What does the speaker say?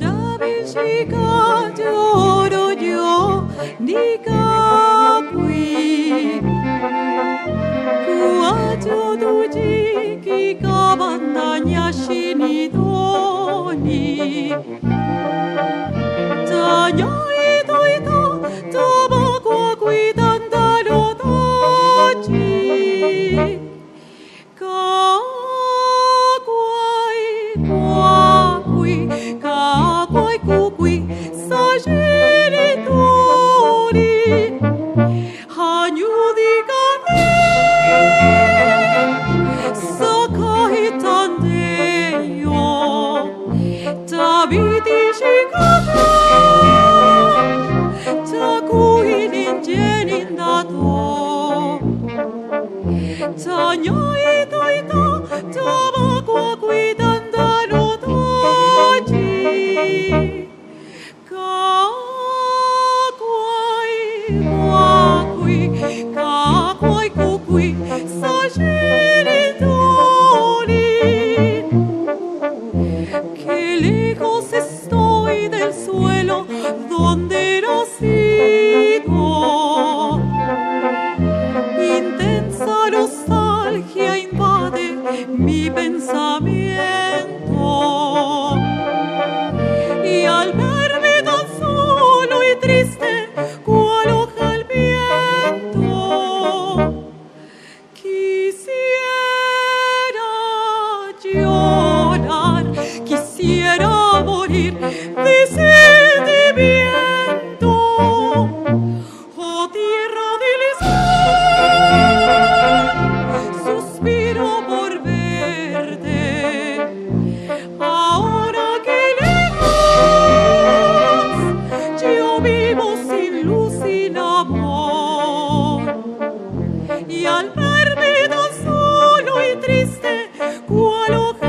다비시가울어도니가없 이, 꿈에도주지기가만안녕신이돈 이, 다 니. sogno mi pensar. solo